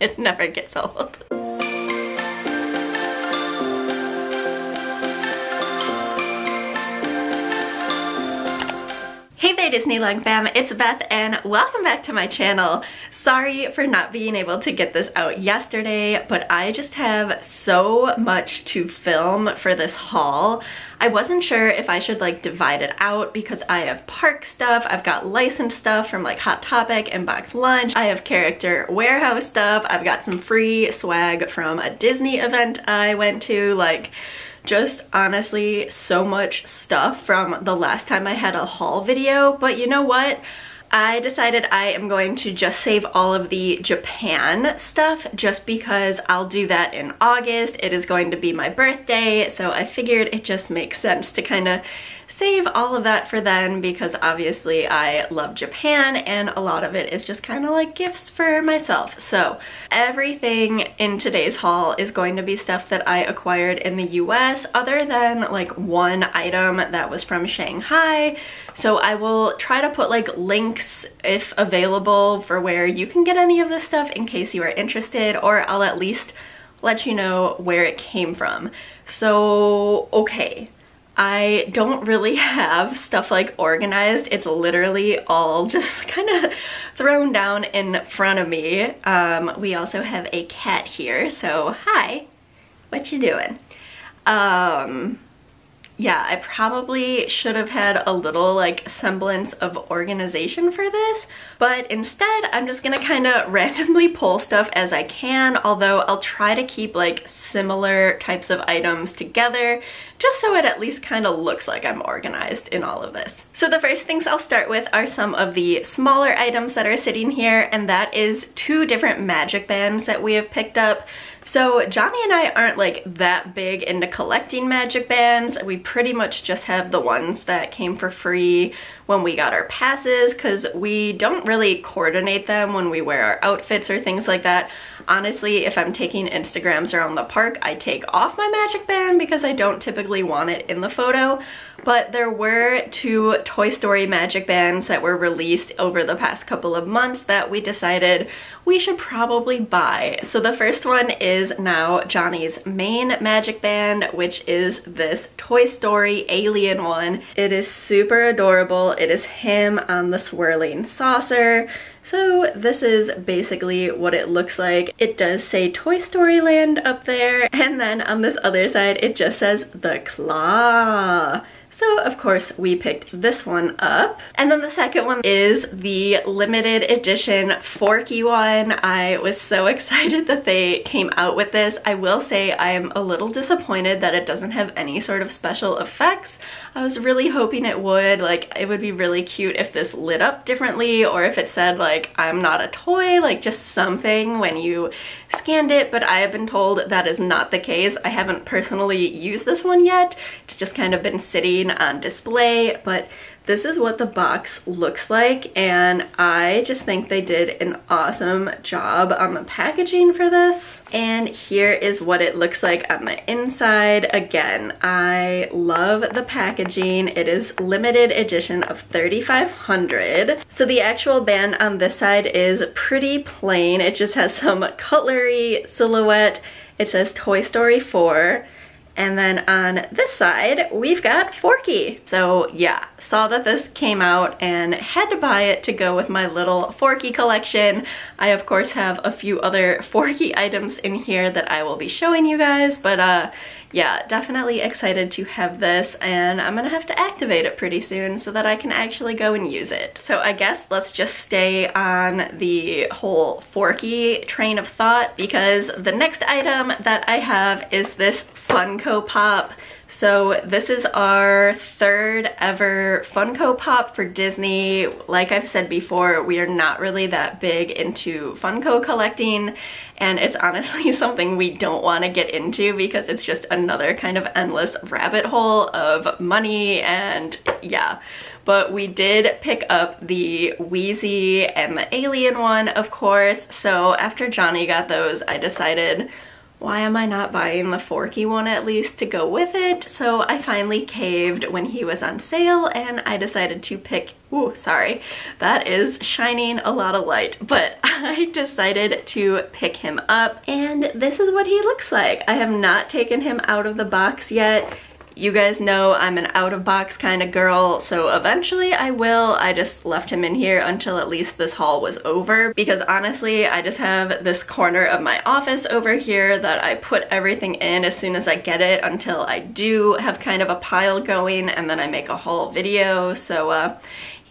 it never gets old. Disney Leung fam, it's Beth and welcome back to my channel. Sorry for not being able to get this out yesterday, but I just have so much to film for this haul. I wasn't sure if I should like divide it out because I have park stuff, I've got licensed stuff from like Hot Topic and Box Lunch, I have character warehouse stuff, I've got some free swag from a Disney event I went to, like just honestly so much stuff from the last time I had a haul video, but you know what? I decided I am going to just save all of the Japan stuff just because I'll do that in August. It is going to be my birthday, so I figured it just makes sense to kind of save all of that for then because obviously I love Japan and a lot of it is just kind of like gifts for myself. So everything in today's haul is going to be stuff that I acquired in the US other than like one item that was from Shanghai. So I will try to put like links if available for where you can get any of this stuff in case you are interested or I'll at least let you know where it came from. So, okay, I don't really have stuff like organized. It's literally all just kind of thrown down in front of me. Um, we also have a cat here, so hi, what you doing? Um, yeah, I probably should have had a little like semblance of organization for this, but instead I'm just gonna kind of randomly pull stuff as I can, although I'll try to keep like similar types of items together just so it at least kind of looks like I'm organized in all of this. So the first things I'll start with are some of the smaller items that are sitting here, and that is two different magic bands that we have picked up. So Johnny and I aren't like that big into collecting magic bands. We pretty much just have the ones that came for free when we got our passes because we don't really coordinate them when we wear our outfits or things like that. Honestly, if I'm taking Instagrams around the park, I take off my magic band because I don't typically want it in the photo. But there were two Toy Story magic bands that were released over the past couple of months that we decided we should probably buy. So the first one is now Johnny's main magic band, which is this Toy Story alien one. It is super adorable. It is him on the swirling saucer. So this is basically what it looks like. It does say Toy Story Land up there, and then on this other side it just says the claw. So of course we picked this one up. And then the second one is the limited edition Forky one. I was so excited that they came out with this. I will say I am a little disappointed that it doesn't have any sort of special effects. I was really hoping it would. Like, it would be really cute if this lit up differently or if it said, like, I'm not a toy, like just something when you scanned it, but I have been told that is not the case. I haven't personally used this one yet. It's just kind of been sitting on display, but this is what the box looks like and I just think they did an awesome job on the packaging for this. And here is what it looks like on the inside. Again, I love the packaging. It is limited edition of 3500. So the actual band on this side is pretty plain. It just has some cutlery silhouette. It says Toy Story 4. And then on this side, we've got Forky. So yeah, saw that this came out and had to buy it to go with my little Forky collection. I of course have a few other Forky items in here that I will be showing you guys, but uh, yeah, definitely excited to have this and I'm gonna have to activate it pretty soon so that I can actually go and use it. So I guess let's just stay on the whole Forky train of thought because the next item that I have is this Funko Pop. So this is our third ever Funko Pop for Disney. Like I've said before, we are not really that big into Funko collecting and it's honestly something we don't want to get into because it's just another kind of endless rabbit hole of money and yeah. But we did pick up the Wheezy and the Alien one, of course. So after Johnny got those, I decided why am I not buying the Forky one at least to go with it? So I finally caved when he was on sale and I decided to pick, ooh, sorry, that is shining a lot of light, but I decided to pick him up and this is what he looks like. I have not taken him out of the box yet. You guys know I'm an out of box kind of girl, so eventually I will. I just left him in here until at least this haul was over because honestly, I just have this corner of my office over here that I put everything in as soon as I get it until I do have kind of a pile going and then I make a haul video. So uh,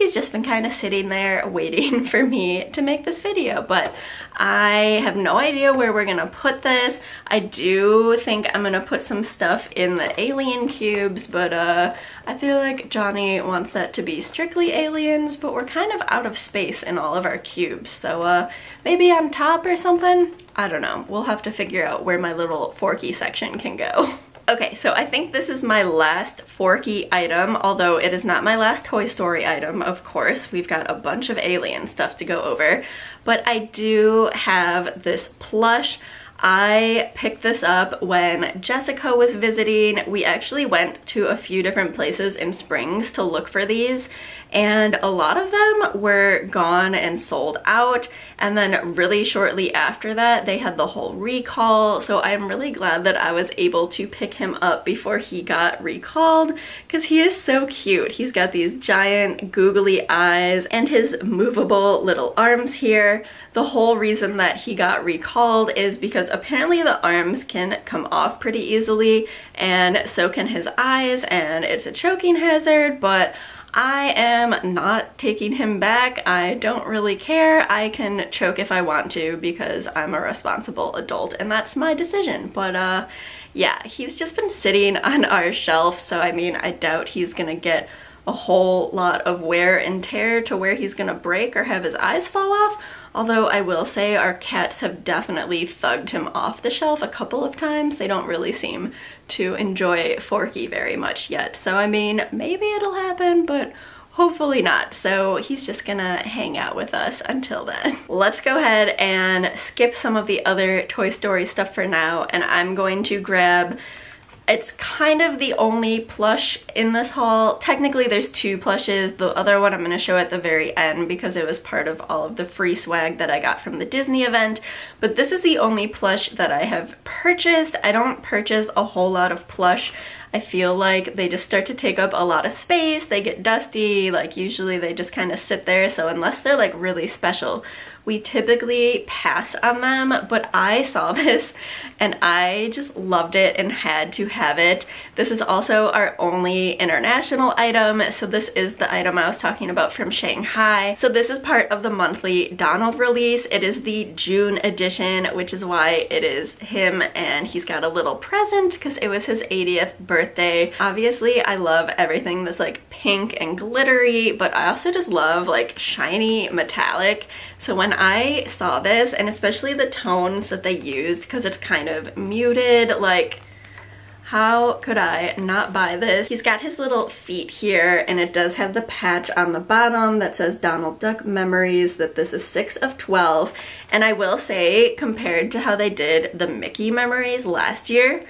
he's just been kind of sitting there waiting for me to make this video, but I have no idea where we're gonna put this. I do think I'm gonna put some stuff in the alien cubes, but uh, I feel like Johnny wants that to be strictly aliens, but we're kind of out of space in all of our cubes, so uh, maybe on top or something? I don't know. We'll have to figure out where my little forky section can go. Okay, so I think this is my last Forky item, although it is not my last Toy Story item, of course. We've got a bunch of alien stuff to go over. But I do have this plush I picked this up when Jessica was visiting. We actually went to a few different places in Springs to look for these and a lot of them were gone and sold out and then really shortly after that they had the whole recall so I'm really glad that I was able to pick him up before he got recalled because he is so cute. He's got these giant googly eyes and his movable little arms here. The whole reason that he got recalled is because apparently the arms can come off pretty easily and so can his eyes and it's a choking hazard but I am not taking him back. I don't really care. I can choke if I want to because I'm a responsible adult and that's my decision. But uh, yeah, he's just been sitting on our shelf. So I mean, I doubt he's gonna get a whole lot of wear and tear to where he's gonna break or have his eyes fall off. Although I will say our cats have definitely thugged him off the shelf a couple of times. They don't really seem to enjoy Forky very much yet. So I mean, maybe it'll happen, but hopefully not. So he's just gonna hang out with us until then. Let's go ahead and skip some of the other Toy Story stuff for now and I'm going to grab it's kind of the only plush in this haul. Technically there's two plushes. The other one I'm going to show at the very end because it was part of all of the free swag that I got from the Disney event. But this is the only plush that I have purchased. I don't purchase a whole lot of plush. I feel like they just start to take up a lot of space, they get dusty, like usually they just kind of sit there, so unless they're like really special, we typically pass on them, but I saw this and I just loved it and had to have it. This is also our only international item, so this is the item I was talking about from Shanghai. So this is part of the monthly Donald release. It is the June edition, which is why it is him and he's got a little present because it was his 80th birthday. Obviously, I love everything that's like pink and glittery, but I also just love like shiny metallic. So when I saw this, and especially the tones that they used, because it's kind of muted, like, how could I not buy this? He's got his little feet here and it does have the patch on the bottom that says Donald Duck Memories that this is 6 of 12 and I will say compared to how they did the Mickey Memories last year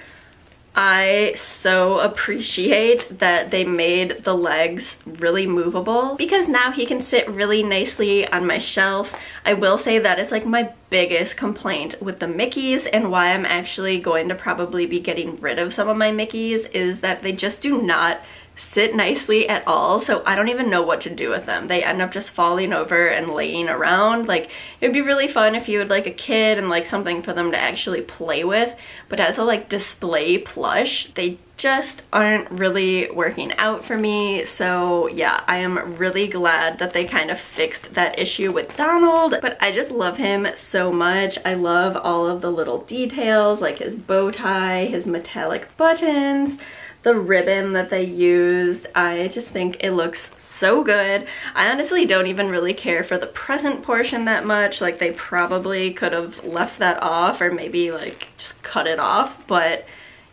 I so appreciate that they made the legs really movable because now he can sit really nicely on my shelf. I will say that is like my biggest complaint with the Mickeys and why I'm actually going to probably be getting rid of some of my Mickeys is that they just do not sit nicely at all so I don't even know what to do with them. They end up just falling over and laying around. Like it would be really fun if you had like a kid and like something for them to actually play with but as a like display plush they just aren't really working out for me so yeah I am really glad that they kind of fixed that issue with Donald but I just love him so much I love all of the little details like his bow tie his metallic buttons the ribbon that they used. I just think it looks so good. I honestly don't even really care for the present portion that much. Like they probably could have left that off or maybe like just cut it off. But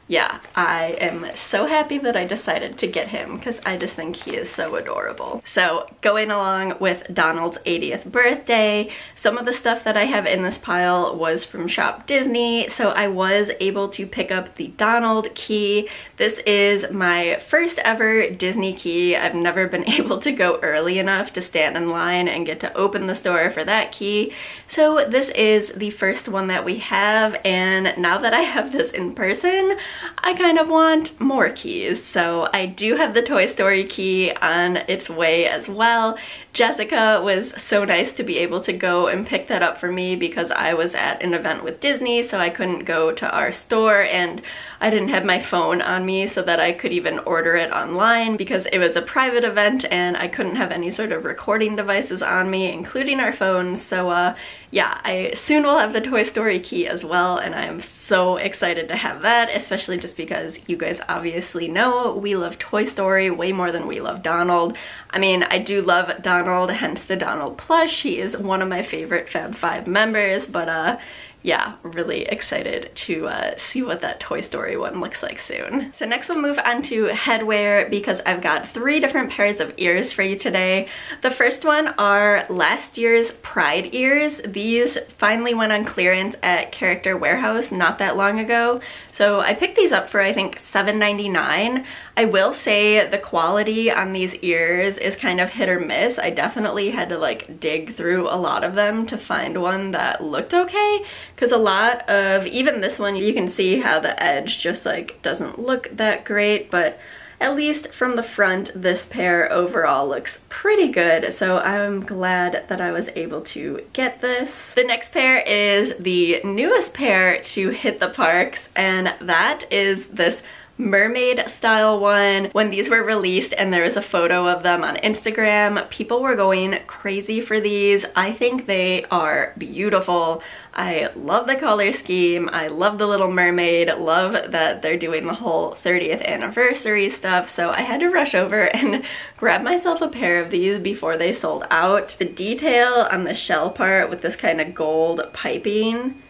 yeah, I am so happy that I decided to get him because I just think he is so adorable. So going along with Donald's 80th birthday, some of the stuff that I have in this pile was from Shop Disney, so I was able to pick up the Donald key. This is my first ever Disney key. I've never been able to go early enough to stand in line and get to open the store for that key. So this is the first one that we have and now that I have this in person, I kind of want more keys. So I do have the Toy Story key on its way as well. Jessica was so nice to be able to go and pick that up for me because I was at an event with Disney so I couldn't go to our store and I didn't have my phone on me so that I could even order it online because it was a private event and I couldn't have any sort of recording devices on me including our phones so uh, yeah I soon will have the Toy Story key as well and I am so excited to have that especially just because you guys obviously know we love Toy Story way more than we love Donald. I mean I do love Donald Donald, hence the Donald plush. He is one of my favorite Fab Five members, but uh, yeah, really excited to uh, see what that Toy Story one looks like soon. So next we'll move on to headwear because I've got three different pairs of ears for you today. The first one are last year's Pride ears. These finally went on clearance at Character Warehouse not that long ago. So I picked these up for I think $7.99. I will say the quality on these ears is kind of hit or miss. I definitely had to like dig through a lot of them to find one that looked okay because a lot of, even this one, you can see how the edge just like doesn't look that great, but at least from the front, this pair overall looks pretty good, so I'm glad that I was able to get this. The next pair is the newest pair to hit the parks, and that is this mermaid style one. When these were released and there was a photo of them on Instagram, people were going crazy for these. I think they are beautiful. I love the color scheme. I love the Little Mermaid. Love that they're doing the whole 30th anniversary stuff. So I had to rush over and grab myself a pair of these before they sold out. The detail on the shell part with this kind of gold piping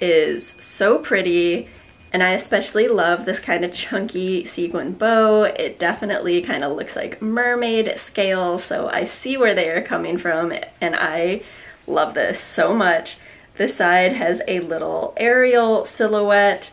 is so pretty. And I especially love this kind of chunky sequin bow. It definitely kind of looks like mermaid scale, so I see where they are coming from, and I love this so much. This side has a little Ariel silhouette,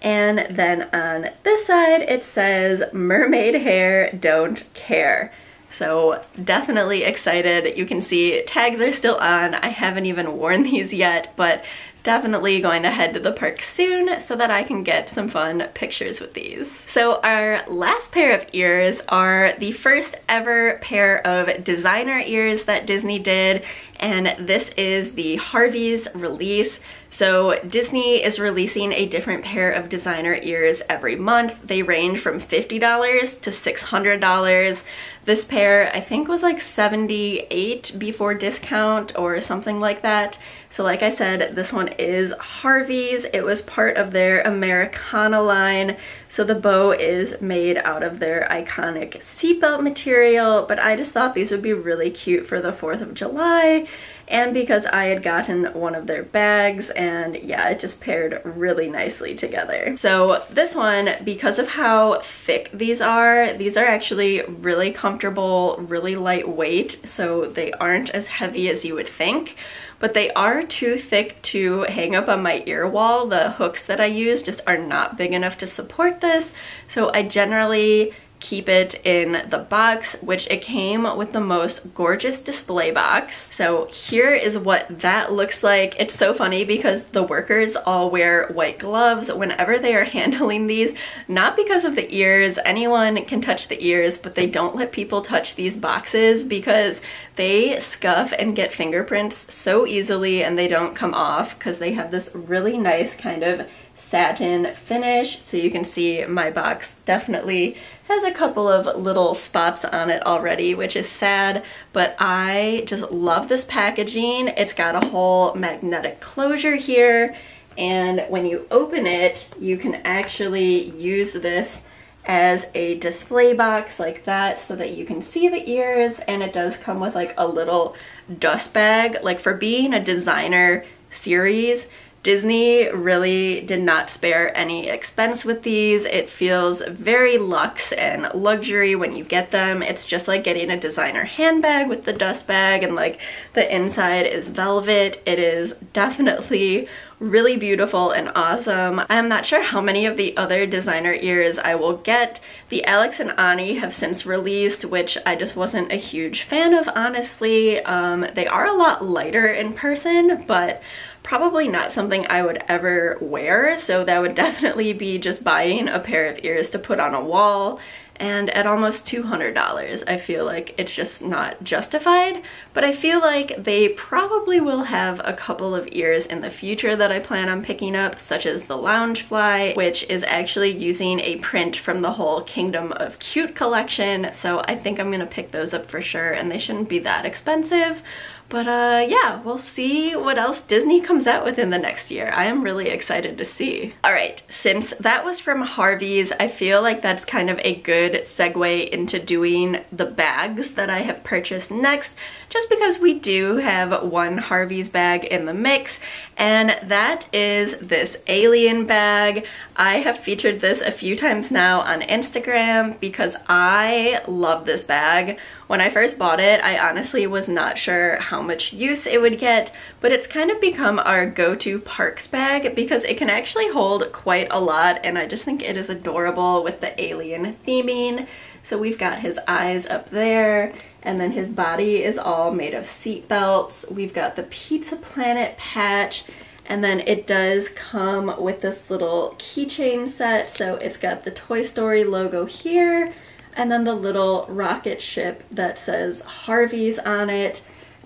and then on this side it says mermaid hair don't care. So definitely excited. You can see tags are still on. I haven't even worn these yet, but definitely going to head to the park soon so that I can get some fun pictures with these. So our last pair of ears are the first ever pair of designer ears that Disney did and this is the Harvey's release. So Disney is releasing a different pair of designer ears every month. They range from $50 to $600. This pair I think was like 78 before discount or something like that. So like I said, this one is Harvey's. It was part of their Americana line. So the bow is made out of their iconic seatbelt material, but I just thought these would be really cute for the 4th of July and because I had gotten one of their bags and yeah, it just paired really nicely together. So this one, because of how thick these are, these are actually really comfortable, really lightweight, so they aren't as heavy as you would think but they are too thick to hang up on my ear wall. The hooks that I use just are not big enough to support this, so I generally keep it in the box, which it came with the most gorgeous display box. So here is what that looks like. It's so funny because the workers all wear white gloves whenever they are handling these, not because of the ears, anyone can touch the ears, but they don't let people touch these boxes because they scuff and get fingerprints so easily and they don't come off because they have this really nice kind of satin finish. So you can see my box definitely has a couple of little spots on it already, which is sad, but I just love this packaging. It's got a whole magnetic closure here, and when you open it, you can actually use this as a display box like that so that you can see the ears and it does come with like a little dust bag like for being a designer series Disney really did not spare any expense with these. It feels very luxe and luxury when you get them. It's just like getting a designer handbag with the dust bag and like the inside is velvet. It is definitely really beautiful and awesome. I'm not sure how many of the other designer ears I will get. The Alex and Ani have since released, which I just wasn't a huge fan of, honestly. Um, they are a lot lighter in person, but probably not something I would ever wear. So that would definitely be just buying a pair of ears to put on a wall and at almost $200 I feel like it's just not justified but I feel like they probably will have a couple of ears in the future that I plan on picking up such as the Loungefly which is actually using a print from the whole Kingdom of Cute collection so I think I'm gonna pick those up for sure and they shouldn't be that expensive but uh, yeah, we'll see what else Disney comes out with in the next year. I am really excited to see. All right, since that was from Harvey's, I feel like that's kind of a good segue into doing the bags that I have purchased next, just because we do have one Harvey's bag in the mix, and that is this alien bag. I have featured this a few times now on Instagram because I love this bag. When I first bought it, I honestly was not sure how much use it would get, but it's kind of become our go-to parks bag because it can actually hold quite a lot and I just think it is adorable with the alien theming. So we've got his eyes up there and then his body is all made of seat belts. We've got the Pizza Planet patch and then it does come with this little keychain set. So it's got the Toy Story logo here and then the little rocket ship that says Harvey's on it.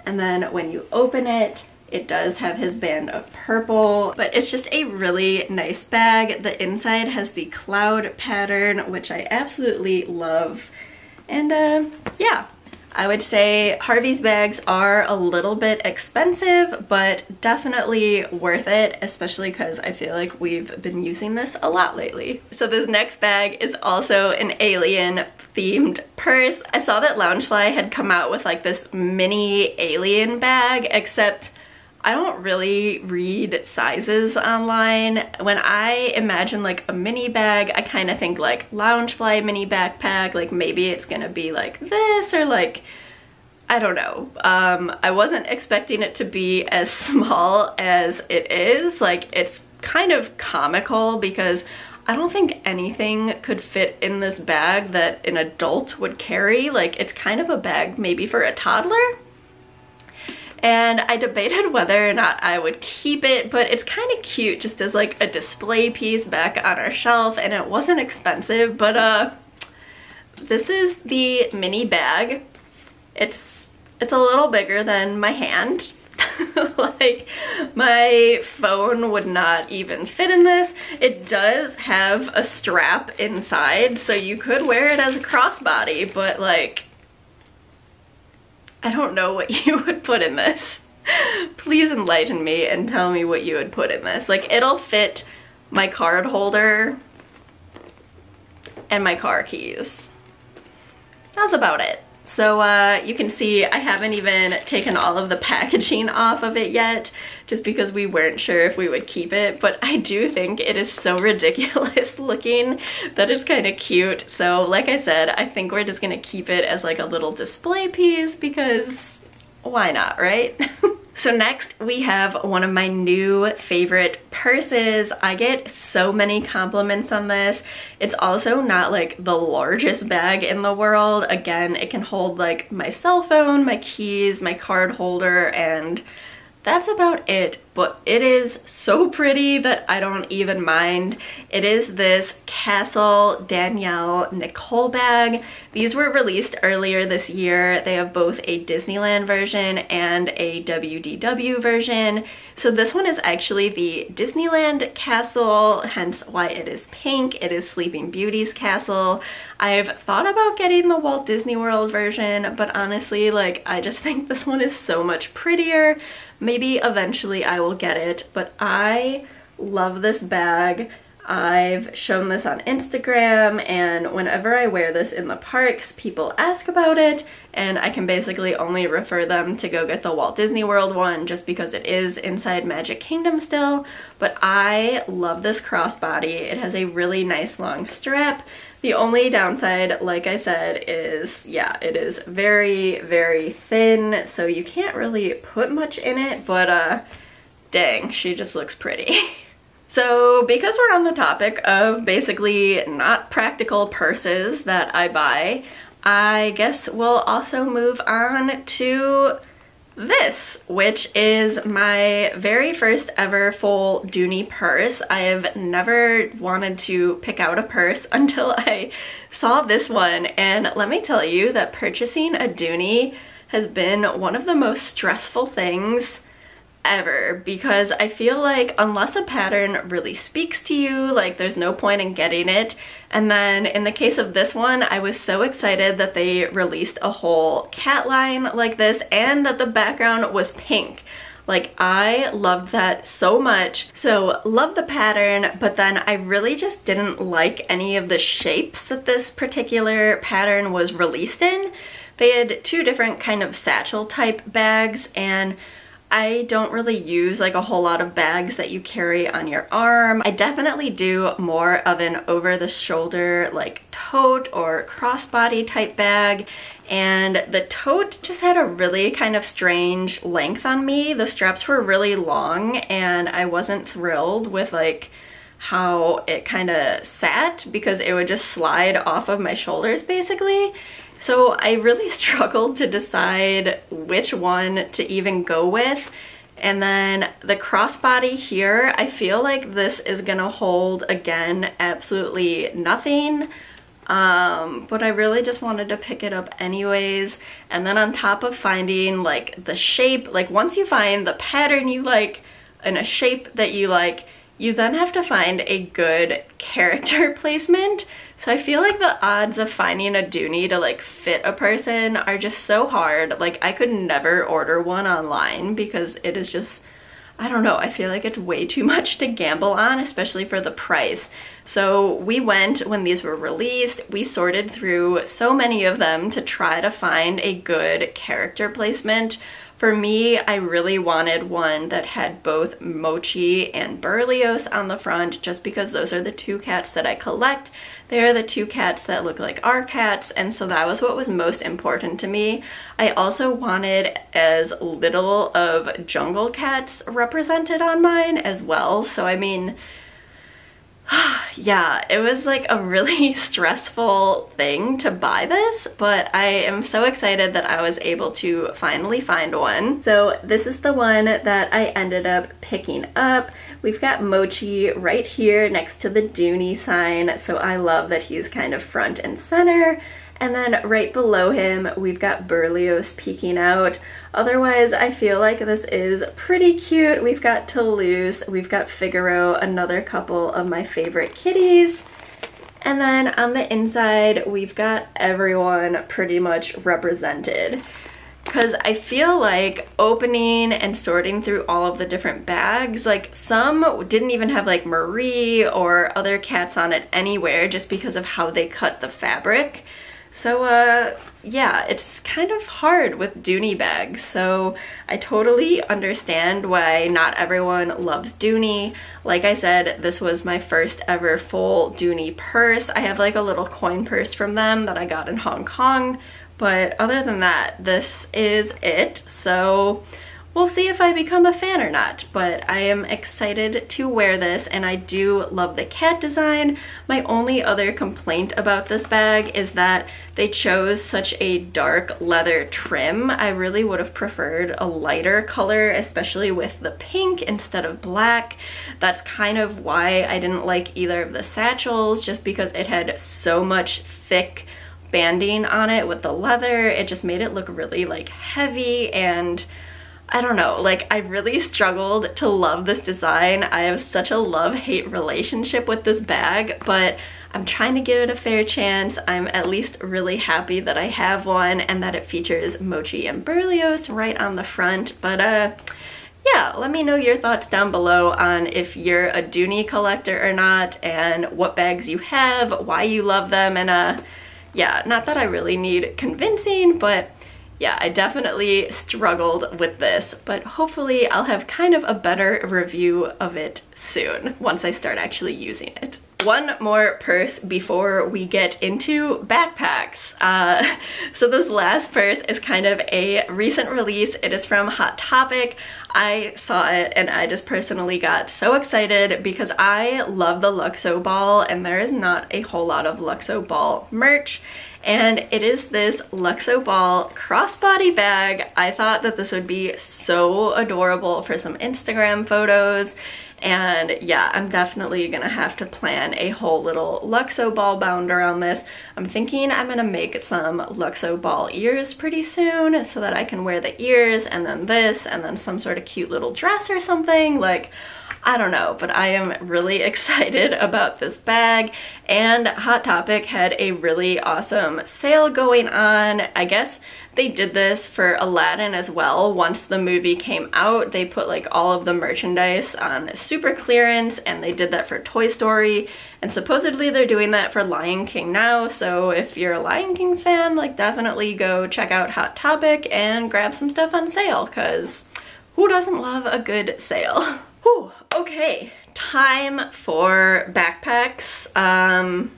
And then when you open it, it does have his band of purple, but it's just a really nice bag. The inside has the cloud pattern, which I absolutely love. And uh, yeah, I would say Harvey's bags are a little bit expensive, but definitely worth it, especially because I feel like we've been using this a lot lately. So this next bag is also an alien themed purse. I saw that Loungefly had come out with like this mini alien bag, except I don't really read sizes online. When I imagine like a mini bag, I kind of think like Loungefly mini backpack, like maybe it's gonna be like this or like, I don't know. Um, I wasn't expecting it to be as small as it is. Like it's kind of comical because I don't think anything could fit in this bag that an adult would carry. Like it's kind of a bag maybe for a toddler and I debated whether or not I would keep it, but it's kind of cute just as like a display piece back on our shelf and it wasn't expensive, but uh, this is the mini bag. It's, it's a little bigger than my hand. like my phone would not even fit in this. It does have a strap inside so you could wear it as a crossbody but like I don't know what you would put in this. Please enlighten me and tell me what you would put in this. Like it'll fit my card holder and my car keys. That's about it. So uh, you can see I haven't even taken all of the packaging off of it yet just because we weren't sure if we would keep it but I do think it is so ridiculous looking that it's kind of cute so like I said I think we're just gonna keep it as like a little display piece because why not right? So next we have one of my new favorite purses. I get so many compliments on this. It's also not like the largest bag in the world. Again, it can hold like my cell phone, my keys, my card holder, and that's about it, but it is so pretty that I don't even mind. It is this Castle Danielle Nicole bag. These were released earlier this year. They have both a Disneyland version and a WDW version. So this one is actually the Disneyland castle, hence why it is pink. It is Sleeping Beauty's castle. I've thought about getting the Walt Disney World version, but honestly, like, I just think this one is so much prettier. Maybe eventually I will get it, but I love this bag. I've shown this on Instagram and whenever I wear this in the parks, people ask about it and I can basically only refer them to go get the Walt Disney World one just because it is inside Magic Kingdom still. But I love this crossbody. It has a really nice long strap. The only downside, like I said, is, yeah, it is very, very thin, so you can't really put much in it, but uh, dang, she just looks pretty. So because we're on the topic of basically not practical purses that I buy, I guess we'll also move on to this, which is my very first ever full Dooney purse. I have never wanted to pick out a purse until I saw this one, and let me tell you that purchasing a Dooney has been one of the most stressful things ever because I feel like unless a pattern really speaks to you, like there's no point in getting it. And then in the case of this one, I was so excited that they released a whole cat line like this and that the background was pink. Like I loved that so much. So love the pattern, but then I really just didn't like any of the shapes that this particular pattern was released in. They had two different kind of satchel type bags and I don't really use like a whole lot of bags that you carry on your arm. I definitely do more of an over the shoulder like tote or crossbody type bag and the tote just had a really kind of strange length on me. The straps were really long and I wasn't thrilled with like how it kind of sat because it would just slide off of my shoulders basically so I really struggled to decide which one to even go with. And then the crossbody here, I feel like this is gonna hold, again, absolutely nothing. Um, but I really just wanted to pick it up anyways. And then on top of finding like the shape, like once you find the pattern you like and a shape that you like, you then have to find a good character placement. So I feel like the odds of finding a Dooney to like fit a person are just so hard. Like I could never order one online because it is just, I don't know, I feel like it's way too much to gamble on, especially for the price. So we went when these were released, we sorted through so many of them to try to find a good character placement for me, I really wanted one that had both Mochi and Berlioz on the front just because those are the two cats that I collect. They are the two cats that look like our cats and so that was what was most important to me. I also wanted as little of jungle cats represented on mine as well. So I mean, yeah, it was like a really stressful thing to buy this, but I am so excited that I was able to finally find one. So this is the one that I ended up picking up. We've got Mochi right here next to the Dooney sign, so I love that he's kind of front and center. And then right below him, we've got Berlioz peeking out. Otherwise, I feel like this is pretty cute. We've got Toulouse, we've got Figaro, another couple of my favorite kitties. And then on the inside, we've got everyone pretty much represented. Because I feel like opening and sorting through all of the different bags, like some didn't even have like Marie or other cats on it anywhere just because of how they cut the fabric. So uh, yeah, it's kind of hard with Dooney bags. So I totally understand why not everyone loves Dooney. Like I said, this was my first ever full Dooney purse. I have like a little coin purse from them that I got in Hong Kong. But other than that, this is it. So We'll see if I become a fan or not, but I am excited to wear this and I do love the cat design. My only other complaint about this bag is that they chose such a dark leather trim. I really would have preferred a lighter color, especially with the pink instead of black. That's kind of why I didn't like either of the satchels, just because it had so much thick banding on it with the leather. It just made it look really like heavy and I don't know, like I really struggled to love this design. I have such a love-hate relationship with this bag, but I'm trying to give it a fair chance. I'm at least really happy that I have one and that it features Mochi and Berlioz right on the front, but uh, yeah, let me know your thoughts down below on if you're a Dooney collector or not and what bags you have, why you love them, and uh, yeah, not that I really need convincing, but yeah, I definitely struggled with this, but hopefully I'll have kind of a better review of it soon once I start actually using it. One more purse before we get into backpacks. Uh, so this last purse is kind of a recent release. It is from Hot Topic. I saw it and I just personally got so excited because I love the Luxo ball and there is not a whole lot of Luxo ball merch and it is this Luxo Ball crossbody bag. I thought that this would be so adorable for some Instagram photos and yeah, I'm definitely gonna have to plan a whole little Luxo ball bound around this. I'm thinking I'm gonna make some Luxo ball ears pretty soon so that I can wear the ears and then this and then some sort of cute little dress or something. Like, I don't know, but I am really excited about this bag and Hot Topic had a really awesome sale going on. I guess they did this for Aladdin as well. Once the movie came out, they put like all of the merchandise on super clearance and they did that for Toy Story and supposedly they're doing that for Lion King now. So if you're a Lion King fan, like definitely go check out Hot Topic and grab some stuff on sale because who doesn't love a good sale? Whew, okay, time for backpacks. Um,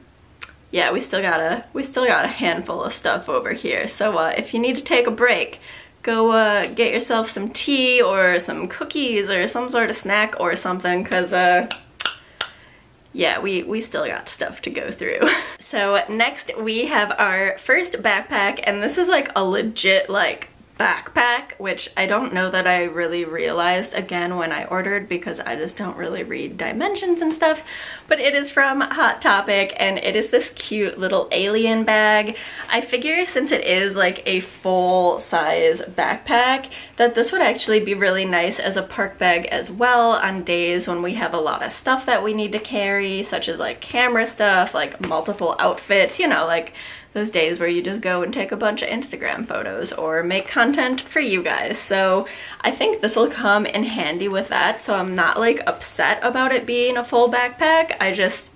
yeah, we still got a we still got a handful of stuff over here. So uh, if you need to take a break, go uh, get yourself some tea or some cookies or some sort of snack or something, cause uh, yeah, we, we still got stuff to go through. so next we have our first backpack, and this is like a legit like backpack, which I don't know that I really realized again when I ordered because I just don't really read dimensions and stuff, but it is from Hot Topic and it is this cute little alien bag. I figure since it is like a full size backpack that this would actually be really nice as a park bag as well on days when we have a lot of stuff that we need to carry such as like camera stuff, like multiple outfits, you know, like those days where you just go and take a bunch of Instagram photos or make content for you guys. So I think this will come in handy with that. So I'm not like upset about it being a full backpack. I just,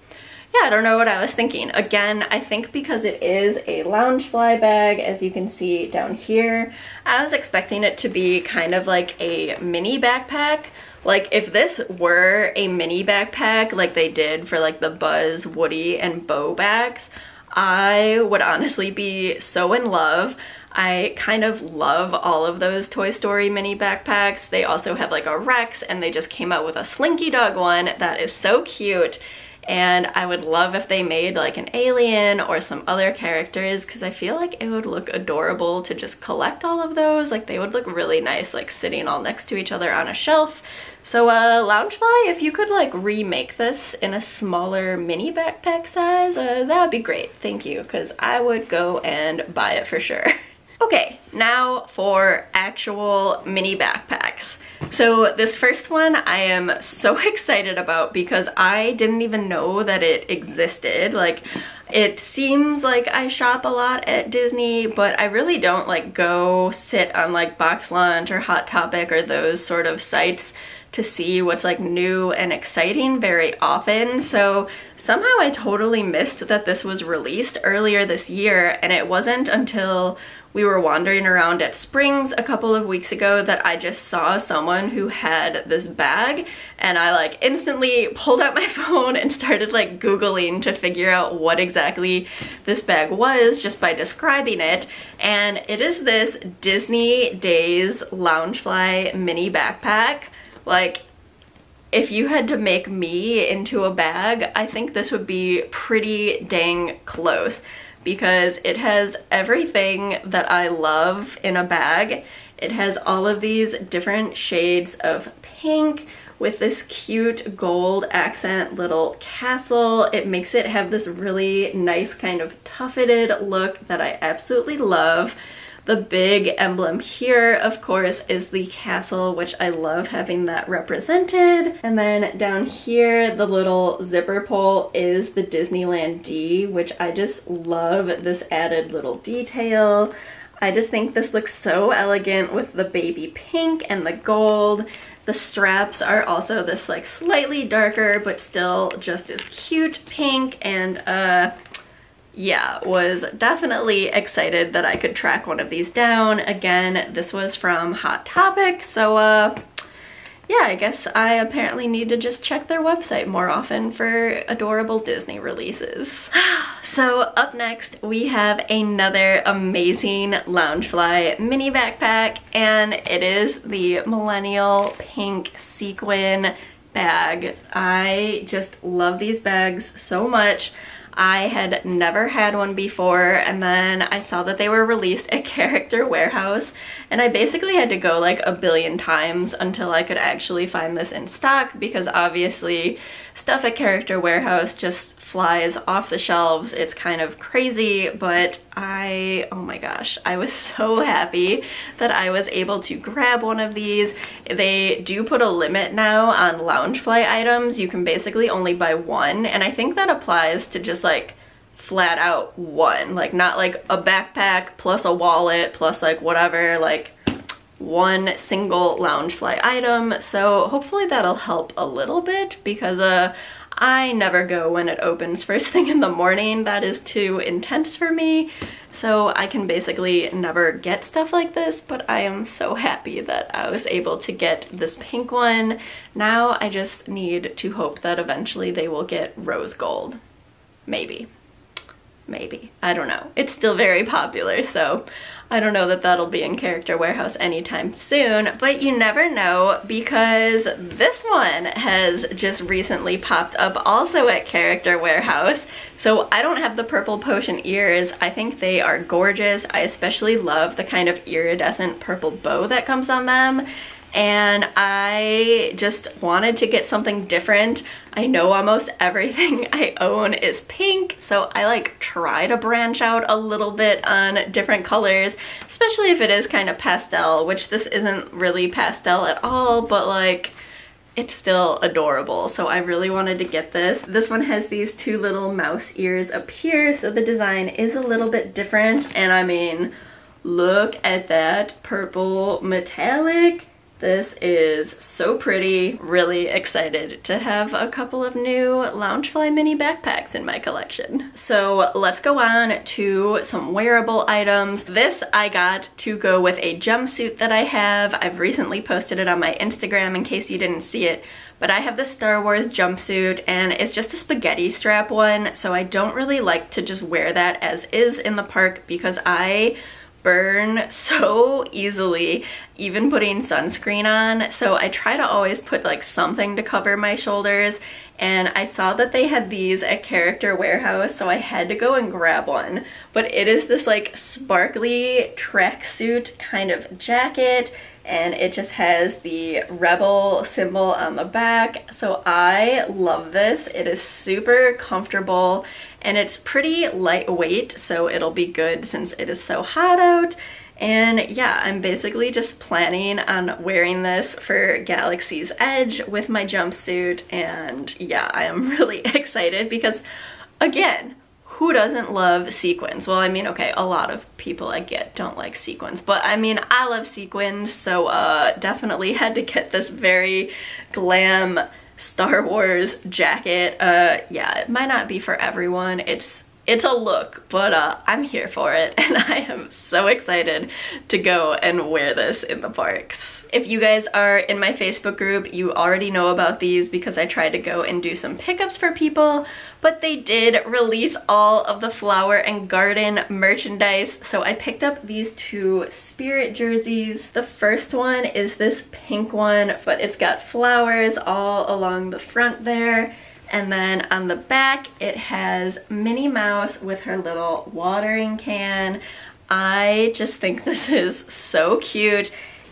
yeah, I don't know what I was thinking. Again, I think because it is a Loungefly bag, as you can see down here, I was expecting it to be kind of like a mini backpack. Like if this were a mini backpack like they did for like the Buzz, Woody, and Bo bags, I would honestly be so in love. I kind of love all of those Toy Story mini backpacks. They also have like a Rex and they just came out with a Slinky Dog one that is so cute and I would love if they made like an alien or some other characters because I feel like it would look adorable to just collect all of those. Like they would look really nice like sitting all next to each other on a shelf. So uh, Loungefly, if you could like remake this in a smaller mini backpack size, uh, that would be great. Thank you, because I would go and buy it for sure. okay, now for actual mini backpacks. So this first one I am so excited about because I didn't even know that it existed. Like it seems like I shop a lot at Disney, but I really don't like go sit on like Box Lunch or Hot Topic or those sort of sites to see what's like new and exciting very often. So somehow I totally missed that this was released earlier this year and it wasn't until we were wandering around at Springs a couple of weeks ago that I just saw someone who had this bag and I like instantly pulled out my phone and started like googling to figure out what exactly this bag was just by describing it and it is this Disney Days Loungefly mini backpack like, if you had to make me into a bag, I think this would be pretty dang close because it has everything that I love in a bag. It has all of these different shades of pink with this cute gold accent little castle. It makes it have this really nice kind of tuffeted look that I absolutely love. The big emblem here, of course, is the castle, which I love having that represented. And then down here, the little zipper pull is the Disneyland D, which I just love this added little detail. I just think this looks so elegant with the baby pink and the gold. The straps are also this like slightly darker, but still just as cute pink and uh, yeah, was definitely excited that I could track one of these down. Again, this was from Hot Topic, so uh, yeah, I guess I apparently need to just check their website more often for adorable Disney releases. so up next, we have another amazing Loungefly mini backpack, and it is the Millennial Pink Sequin bag. I just love these bags so much. I had never had one before and then I saw that they were released at Character Warehouse and I basically had to go like a billion times until I could actually find this in stock because obviously stuff at Character Warehouse just flies off the shelves. It's kind of crazy, but I, oh my gosh, I was so happy that I was able to grab one of these. They do put a limit now on Loungefly items. You can basically only buy one, and I think that applies to just like flat out one, like not like a backpack plus a wallet plus like whatever, like one single Loungefly item. So hopefully that'll help a little bit because uh, I never go when it opens first thing in the morning. That is too intense for me. So I can basically never get stuff like this, but I am so happy that I was able to get this pink one. Now I just need to hope that eventually they will get rose gold. Maybe maybe. I don't know. It's still very popular, so I don't know that that'll be in Character Warehouse anytime soon, but you never know because this one has just recently popped up also at Character Warehouse. So I don't have the purple potion ears. I think they are gorgeous. I especially love the kind of iridescent purple bow that comes on them and I just wanted to get something different. I know almost everything I own is pink, so I like try to branch out a little bit on different colors, especially if it is kind of pastel, which this isn't really pastel at all, but like, it's still adorable. So I really wanted to get this. This one has these two little mouse ears up here, so the design is a little bit different, and I mean, look at that purple metallic this is so pretty. Really excited to have a couple of new Loungefly mini backpacks in my collection. So let's go on to some wearable items. This I got to go with a jumpsuit that I have. I've recently posted it on my Instagram in case you didn't see it but I have the Star Wars jumpsuit and it's just a spaghetti strap one so I don't really like to just wear that as is in the park because I burn so easily even putting sunscreen on. So I try to always put like something to cover my shoulders and I saw that they had these at Character Warehouse so I had to go and grab one. But it is this like sparkly tracksuit kind of jacket and it just has the rebel symbol on the back. So I love this. It is super comfortable and it's pretty lightweight so it'll be good since it is so hot out. And yeah, I'm basically just planning on wearing this for Galaxy's Edge with my jumpsuit. And yeah, I am really excited because again, who doesn't love sequins? Well, I mean, okay, a lot of people I get don't like sequins, but I mean, I love sequins, so uh, definitely had to get this very glam Star Wars jacket. Uh, yeah, it might not be for everyone. It's it's a look, but uh, I'm here for it and I am so excited to go and wear this in the parks. If you guys are in my Facebook group, you already know about these because I tried to go and do some pickups for people, but they did release all of the flower and garden merchandise. So I picked up these two spirit jerseys. The first one is this pink one, but it's got flowers all along the front there. And then on the back, it has Minnie Mouse with her little watering can. I just think this is so cute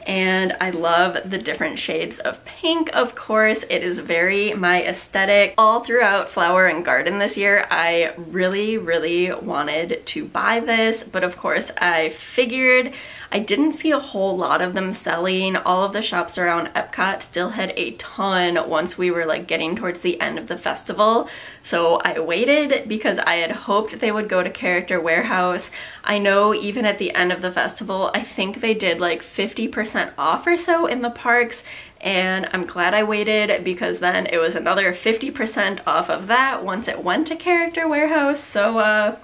and I love the different shades of pink, of course. It is very my aesthetic. All throughout Flower and Garden this year, I really, really wanted to buy this, but of course I figured I didn't see a whole lot of them selling. All of the shops around Epcot still had a ton once we were like getting towards the end of the festival. So I waited because I had hoped they would go to Character Warehouse. I know even at the end of the festival, I think they did like 50% off or so in the parks and I'm glad I waited because then it was another 50% off of that once it went to Character Warehouse. So uh,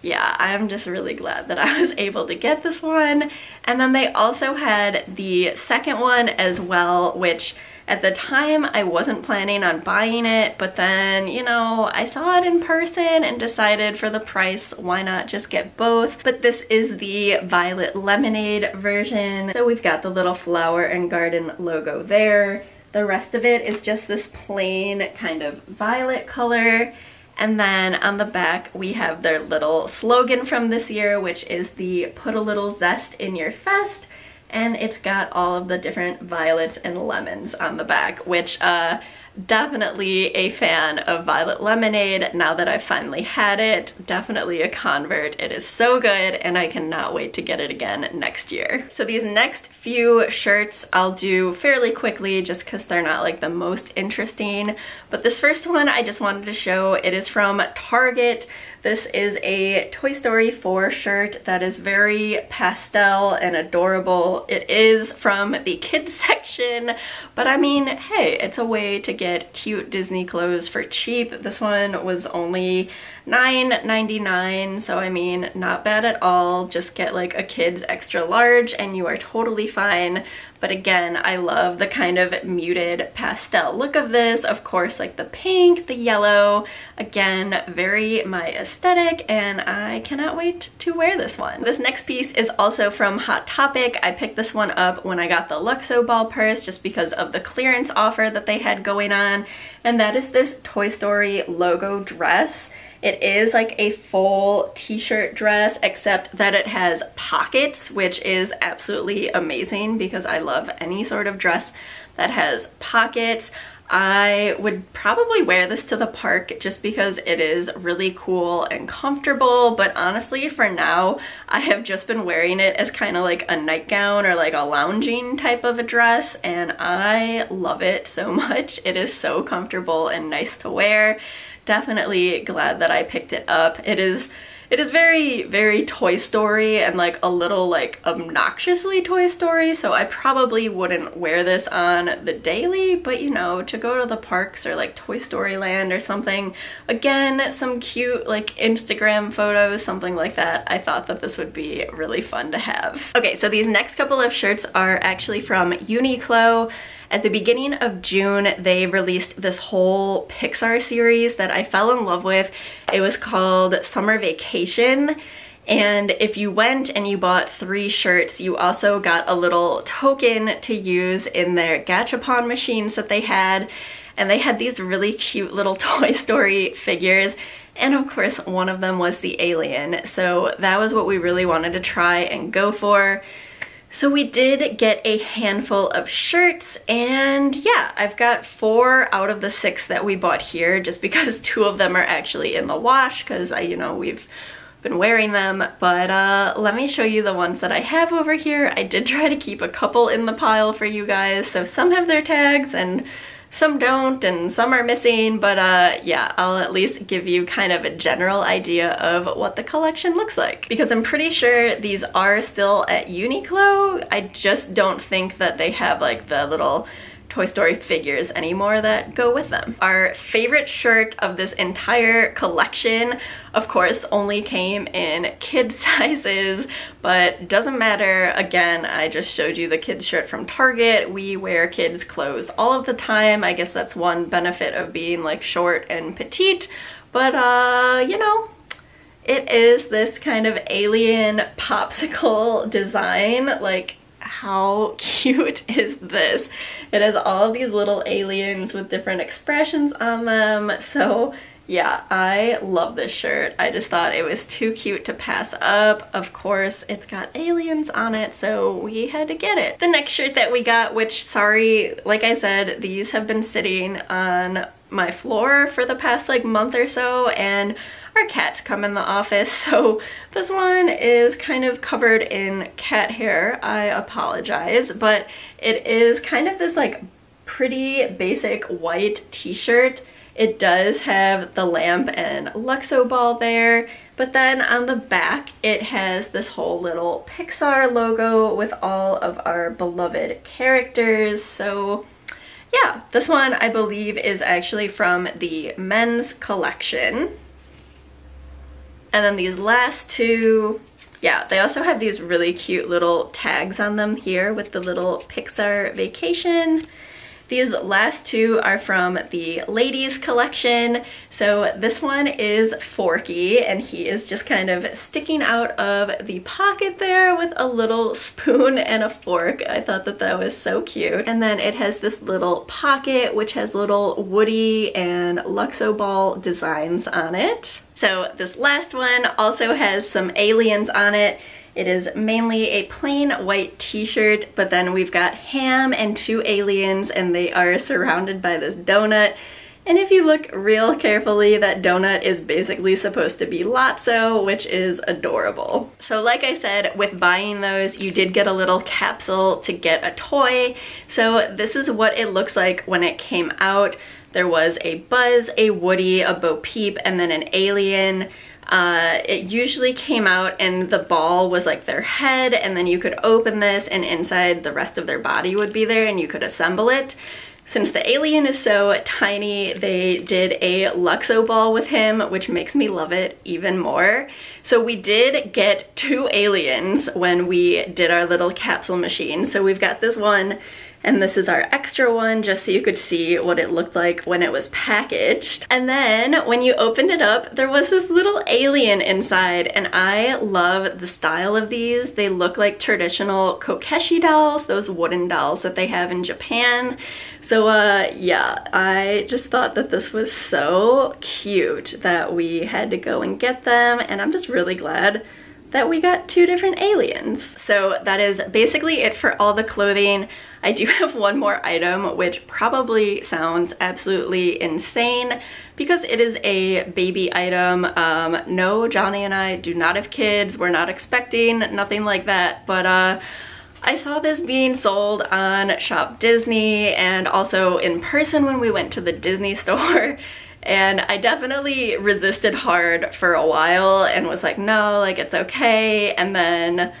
yeah, I'm just really glad that I was able to get this one. And then they also had the second one as well, which at the time, I wasn't planning on buying it, but then, you know, I saw it in person and decided for the price, why not just get both? But this is the Violet Lemonade version. So we've got the little flower and garden logo there. The rest of it is just this plain kind of violet color. And then on the back, we have their little slogan from this year, which is the put a little zest in your fest and it's got all of the different violets and lemons on the back, which uh, definitely a fan of Violet Lemonade now that I've finally had it. Definitely a convert. It is so good and I cannot wait to get it again next year. So these next few shirts I'll do fairly quickly just because they're not like the most interesting. But this first one I just wanted to show. It is from Target. This is a Toy Story 4 shirt that is very pastel and adorable. It is from the kids section, but I mean, hey, it's a way to get cute Disney clothes for cheap. This one was only $9.99, so I mean, not bad at all. Just get like a kid's extra large and you are totally fine. But again, I love the kind of muted pastel look of this. Of course, like the pink, the yellow, again, very my aesthetic and I cannot wait to wear this one. This next piece is also from Hot Topic. I picked this one up when I got the Luxo ball purse just because of the clearance offer that they had going on. And that is this Toy Story logo dress. It is like a full t-shirt dress except that it has pockets which is absolutely amazing because I love any sort of dress that has pockets. I would probably wear this to the park just because it is really cool and comfortable, but honestly for now, I have just been wearing it as kind of like a nightgown or like a lounging type of a dress and I love it so much. It is so comfortable and nice to wear definitely glad that I picked it up. It is it is very, very Toy Story and like a little like obnoxiously Toy Story, so I probably wouldn't wear this on the daily, but you know, to go to the parks or like Toy Story Land or something, again, some cute like Instagram photos, something like that, I thought that this would be really fun to have. Okay, so these next couple of shirts are actually from Uniqlo. At the beginning of June, they released this whole Pixar series that I fell in love with. It was called Summer Vacation. And if you went and you bought three shirts, you also got a little token to use in their gachapon machines that they had. And they had these really cute little Toy Story figures. And of course, one of them was the alien. So that was what we really wanted to try and go for. So we did get a handful of shirts and yeah, I've got four out of the six that we bought here just because two of them are actually in the wash because I, you know, we've been wearing them, but uh, let me show you the ones that I have over here. I did try to keep a couple in the pile for you guys, so some have their tags and some don't and some are missing, but uh, yeah, I'll at least give you kind of a general idea of what the collection looks like. Because I'm pretty sure these are still at Uniqlo, I just don't think that they have like the little Toy Story figures anymore that go with them. Our favorite shirt of this entire collection, of course, only came in kid sizes, but doesn't matter. Again, I just showed you the kids shirt from Target. We wear kids clothes all of the time. I guess that's one benefit of being like short and petite, but uh, you know, it is this kind of alien popsicle design, like how cute is this? It has all of these little aliens with different expressions on them. So yeah, I love this shirt. I just thought it was too cute to pass up. Of course, it's got aliens on it, so we had to get it. The next shirt that we got, which sorry, like I said, these have been sitting on my floor for the past like month or so and our cats come in the office so this one is kind of covered in cat hair I apologize but it is kind of this like pretty basic white t-shirt it does have the lamp and Luxo ball there. But then on the back, it has this whole little Pixar logo with all of our beloved characters. So yeah, this one I believe is actually from the men's collection. And then these last two, yeah, they also have these really cute little tags on them here with the little Pixar vacation. These last two are from the ladies collection. So this one is Forky and he is just kind of sticking out of the pocket there with a little spoon and a fork. I thought that that was so cute. And then it has this little pocket which has little Woody and Luxo Ball designs on it. So this last one also has some aliens on it it is mainly a plain white t-shirt, but then we've got Hamm and two aliens and they are surrounded by this donut. And if you look real carefully, that donut is basically supposed to be Lotso, which is adorable. So like I said, with buying those, you did get a little capsule to get a toy. So this is what it looks like when it came out. There was a Buzz, a Woody, a Bo Peep, and then an alien. Uh, it usually came out and the ball was like their head and then you could open this and inside the rest of their body would be there and you could assemble it. Since the alien is so tiny, they did a Luxo ball with him, which makes me love it even more. So we did get two aliens when we did our little capsule machine. So we've got this one and this is our extra one just so you could see what it looked like when it was packaged. And then when you opened it up, there was this little alien inside and I love the style of these. They look like traditional Kokeshi dolls, those wooden dolls that they have in Japan. So uh, yeah, I just thought that this was so cute that we had to go and get them and I'm just really glad that we got two different aliens. So that is basically it for all the clothing. I do have one more item which probably sounds absolutely insane because it is a baby item. Um, no, Johnny and I do not have kids. We're not expecting nothing like that, but uh, I saw this being sold on Shop Disney and also in person when we went to the Disney store and I definitely resisted hard for a while and was like, no, like it's okay. And then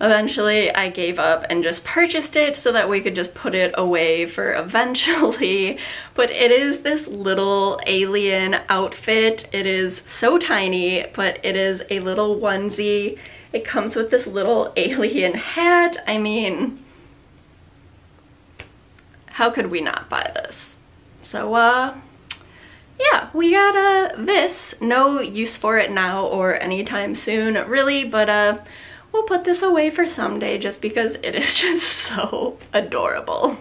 eventually I gave up and just purchased it so that we could just put it away for eventually. But it is this little alien outfit. It is so tiny, but it is a little onesie. It comes with this little alien hat. I mean, how could we not buy this? So, uh, yeah, we got uh, this. No use for it now or anytime soon, really, but uh, we'll put this away for someday just because it is just so adorable.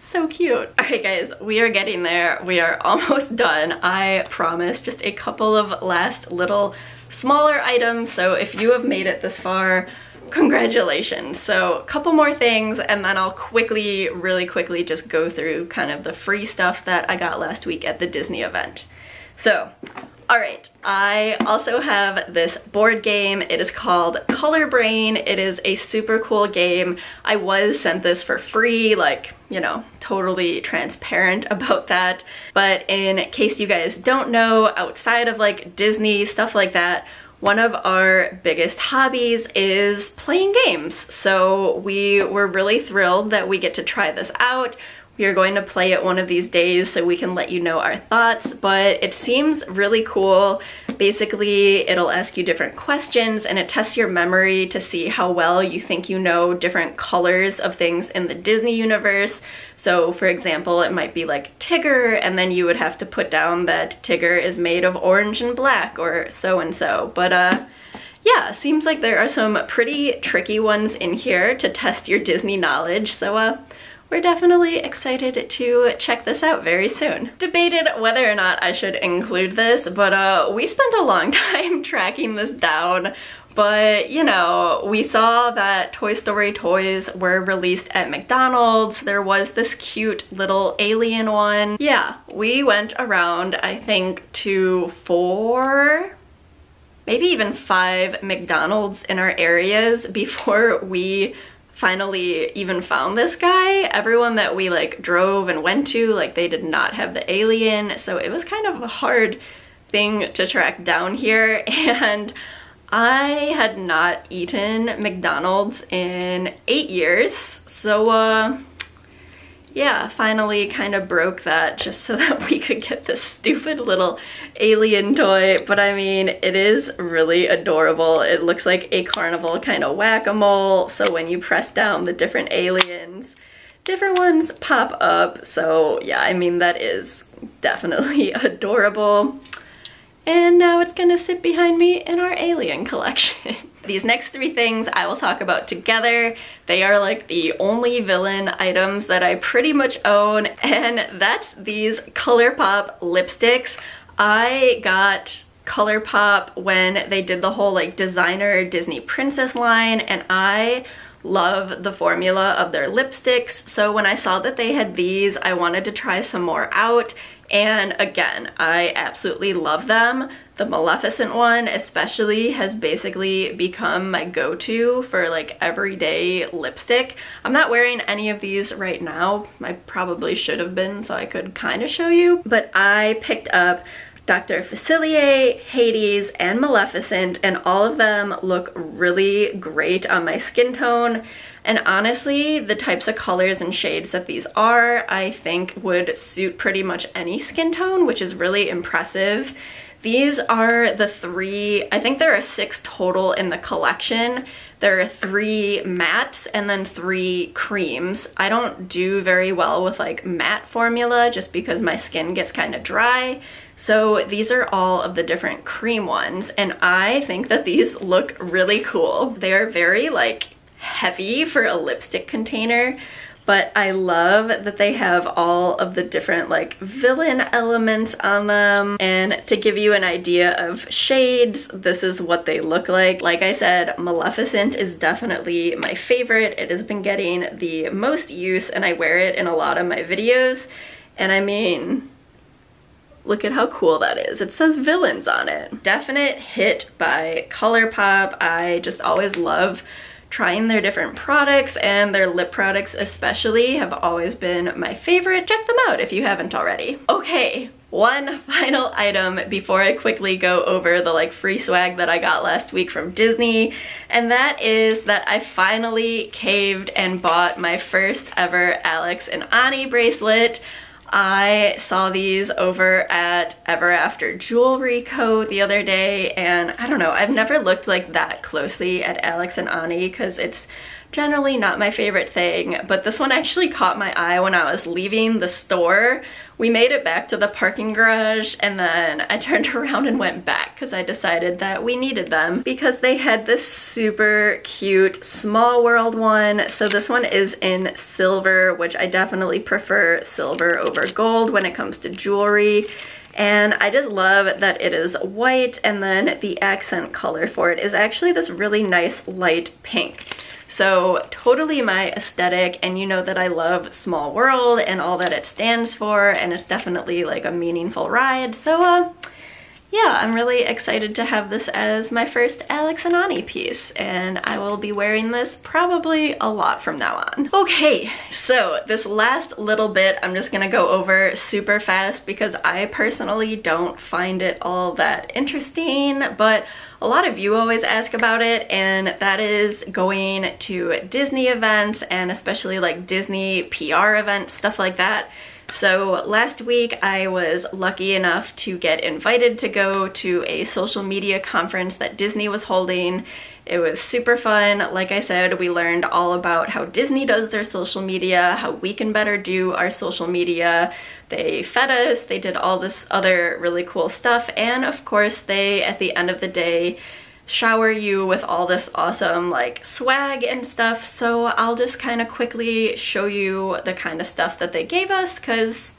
So cute. Alright guys, we are getting there. We are almost done. I promise just a couple of last little smaller items. So if you have made it this far, congratulations. So a couple more things and then I'll quickly, really quickly just go through kind of the free stuff that I got last week at the Disney event. So, all right, I also have this board game. It is called Color Brain. It is a super cool game. I was sent this for free, like, you know, totally transparent about that. But in case you guys don't know, outside of like Disney, stuff like that, one of our biggest hobbies is playing games. So we were really thrilled that we get to try this out. Are going to play it one of these days so we can let you know our thoughts, but it seems really cool. Basically, it'll ask you different questions and it tests your memory to see how well you think you know different colors of things in the Disney universe. So for example, it might be like Tigger and then you would have to put down that Tigger is made of orange and black or so and so. But uh, yeah, seems like there are some pretty tricky ones in here to test your Disney knowledge. So uh, we're definitely excited to check this out very soon. Debated whether or not I should include this, but uh, we spent a long time tracking this down but you know, we saw that Toy Story toys were released at McDonald's. There was this cute little alien one. Yeah, we went around, I think, to four, maybe even five McDonald's in our areas before we finally even found this guy. Everyone that we like drove and went to, like they did not have the alien. So it was kind of a hard thing to track down here and I had not eaten McDonald's in eight years. So uh, yeah, finally kind of broke that just so that we could get this stupid little alien toy. But I mean, it is really adorable. It looks like a carnival kind of whack-a-mole. So when you press down the different aliens, different ones pop up. So yeah, I mean, that is definitely adorable. And now it's gonna sit behind me in our alien collection. These next three things I will talk about together. They are like the only villain items that I pretty much own and that's these ColourPop lipsticks. I got ColourPop when they did the whole like designer Disney princess line and I love the formula of their lipsticks so when I saw that they had these I wanted to try some more out and again, I absolutely love them. The Maleficent one especially has basically become my go-to for like everyday lipstick. I'm not wearing any of these right now. I probably should have been so I could kind of show you. But I picked up Dr. Facilier, Hades, and Maleficent, and all of them look really great on my skin tone. And honestly, the types of colors and shades that these are, I think would suit pretty much any skin tone, which is really impressive. These are the three, I think there are six total in the collection. There are three mattes and then three creams. I don't do very well with like matte formula just because my skin gets kind of dry. So these are all of the different cream ones and I think that these look really cool. They're very like heavy for a lipstick container but I love that they have all of the different like villain elements on them. And to give you an idea of shades, this is what they look like. Like I said, Maleficent is definitely my favorite. It has been getting the most use and I wear it in a lot of my videos. And I mean, Look at how cool that is. It says villains on it. Definite hit by ColourPop. I just always love trying their different products and their lip products especially have always been my favorite. Check them out if you haven't already. Okay, one final item before I quickly go over the like free swag that I got last week from Disney and that is that I finally caved and bought my first ever Alex and Ani bracelet. I saw these over at Ever After Jewelry Co. the other day and I don't know, I've never looked like that closely at Alex and Ani because it's generally not my favorite thing, but this one actually caught my eye when I was leaving the store. We made it back to the parking garage and then I turned around and went back because I decided that we needed them because they had this super cute small world one. So this one is in silver, which I definitely prefer silver over gold when it comes to jewelry. And I just love that it is white and then the accent color for it is actually this really nice light pink. So totally my aesthetic and you know that I love Small World and all that it stands for and it's definitely like a meaningful ride. So uh, yeah, I'm really excited to have this as my first Alex and Ani piece and I will be wearing this probably a lot from now on. Okay, so this last little bit I'm just gonna go over super fast because I personally don't find it all that interesting, but a lot of you always ask about it and that is going to Disney events and especially like Disney PR events, stuff like that. So last week I was lucky enough to get invited to go to a social media conference that Disney was holding. It was super fun. Like I said, we learned all about how Disney does their social media, how we can better do our social media. They fed us, they did all this other really cool stuff, and of course they, at the end of the day, shower you with all this awesome like swag and stuff so I'll just kind of quickly show you the kind of stuff that they gave us because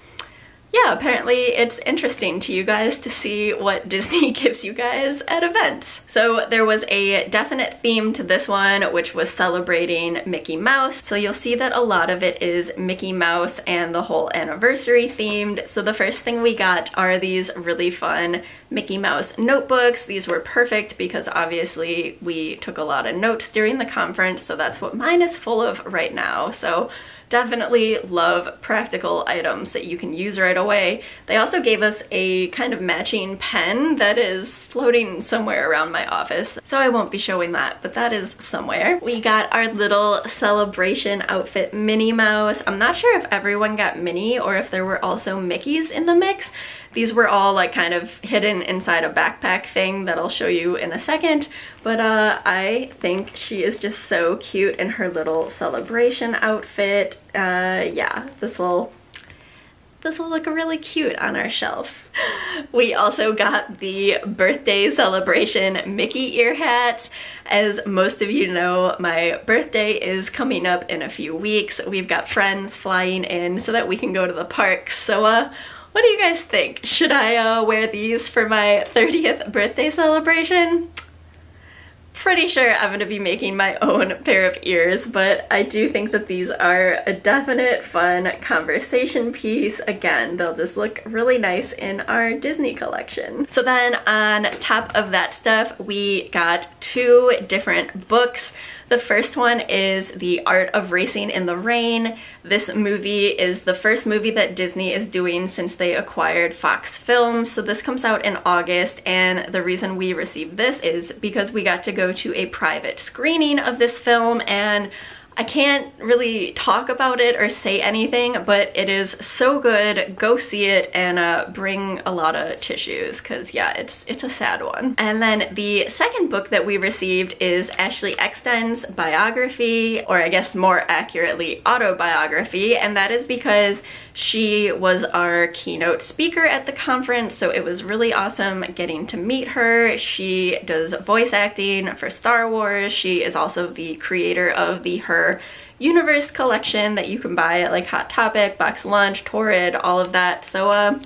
yeah, apparently it's interesting to you guys to see what Disney gives you guys at events. So there was a definite theme to this one, which was celebrating Mickey Mouse. So you'll see that a lot of it is Mickey Mouse and the whole anniversary themed. So the first thing we got are these really fun Mickey Mouse notebooks. These were perfect because obviously we took a lot of notes during the conference, so that's what mine is full of right now. So definitely love practical items that you can use right away. They also gave us a kind of matching pen that is floating somewhere around my office, so I won't be showing that, but that is somewhere. We got our little celebration outfit Minnie Mouse. I'm not sure if everyone got Minnie or if there were also Mickeys in the mix. These were all like kind of hidden inside a backpack thing that I'll show you in a second. But uh, I think she is just so cute in her little celebration outfit. Uh, yeah, this will this will look really cute on our shelf. We also got the birthday celebration Mickey ear hat. As most of you know, my birthday is coming up in a few weeks. We've got friends flying in so that we can go to the park. So uh, what do you guys think? Should I uh, wear these for my 30th birthday celebration? Pretty sure I'm gonna be making my own pair of ears, but I do think that these are a definite fun conversation piece. Again, they'll just look really nice in our Disney collection. So then on top of that stuff, we got two different books. The first one is The Art of Racing in the Rain. This movie is the first movie that Disney is doing since they acquired Fox Films. So this comes out in August and the reason we received this is because we got to go to a private screening of this film and I can't really talk about it or say anything, but it is so good. Go see it and uh, bring a lot of tissues because yeah, it's it's a sad one. And then the second book that we received is Ashley Eckstein's biography, or I guess more accurately, autobiography, and that is because she was our keynote speaker at the conference, so it was really awesome getting to meet her. She does voice acting for Star Wars. She is also the creator of the Her Universe collection that you can buy at like Hot Topic, Box Lunch, Torrid, all of that. So uh,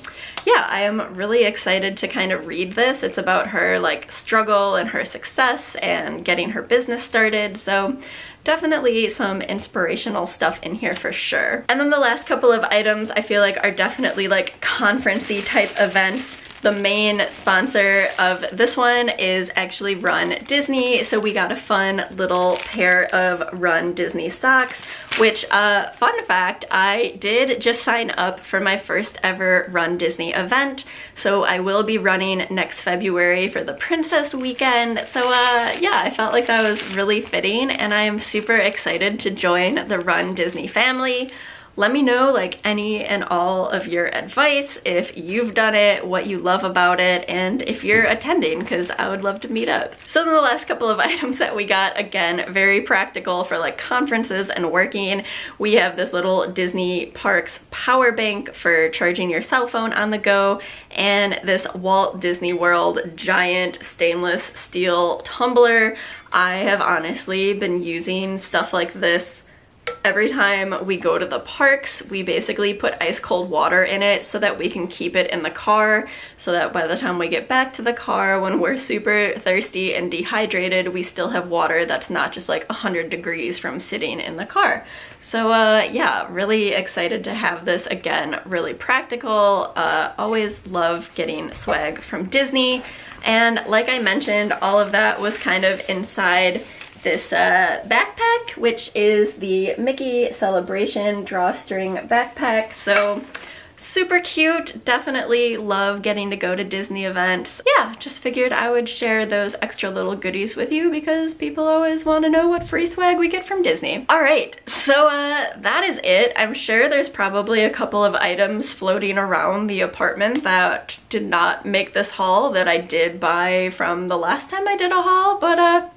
yeah, I am really excited to kind of read this. It's about her like struggle and her success and getting her business started. So definitely some inspirational stuff in here for sure. And then the last couple of items I feel like are definitely like conferencey type events. The main sponsor of this one is actually Run Disney, so we got a fun little pair of Run Disney socks, which, uh, fun fact, I did just sign up for my first ever Run Disney event, so I will be running next February for the Princess Weekend, so uh, yeah, I felt like that was really fitting, and I am super excited to join the Run Disney family let me know like any and all of your advice, if you've done it, what you love about it, and if you're attending, because I would love to meet up. So then the last couple of items that we got, again, very practical for like conferences and working. We have this little Disney Parks power bank for charging your cell phone on the go, and this Walt Disney World giant stainless steel tumbler. I have honestly been using stuff like this every time we go to the parks, we basically put ice cold water in it so that we can keep it in the car so that by the time we get back to the car when we're super thirsty and dehydrated, we still have water that's not just like 100 degrees from sitting in the car. So uh, yeah, really excited to have this again, really practical. Uh, always love getting swag from Disney. And like I mentioned, all of that was kind of inside this uh, backpack, which is the Mickey Celebration Drawstring Backpack. So super cute. Definitely love getting to go to Disney events. Yeah, just figured I would share those extra little goodies with you because people always want to know what free swag we get from Disney. All right, so uh, that is it. I'm sure there's probably a couple of items floating around the apartment that did not make this haul that I did buy from the last time I did a haul, but uh,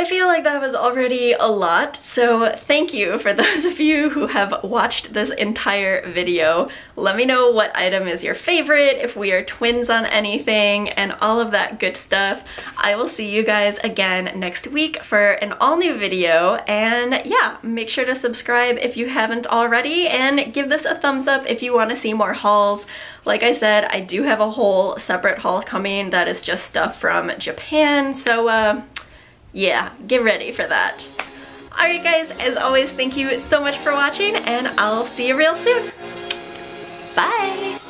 I feel like that was already a lot, so thank you for those of you who have watched this entire video. Let me know what item is your favorite, if we are twins on anything, and all of that good stuff. I will see you guys again next week for an all new video, and yeah, make sure to subscribe if you haven't already, and give this a thumbs up if you want to see more hauls. Like I said, I do have a whole separate haul coming that is just stuff from Japan, so uh, yeah, get ready for that. Alright guys, as always, thank you so much for watching and I'll see you real soon. Bye!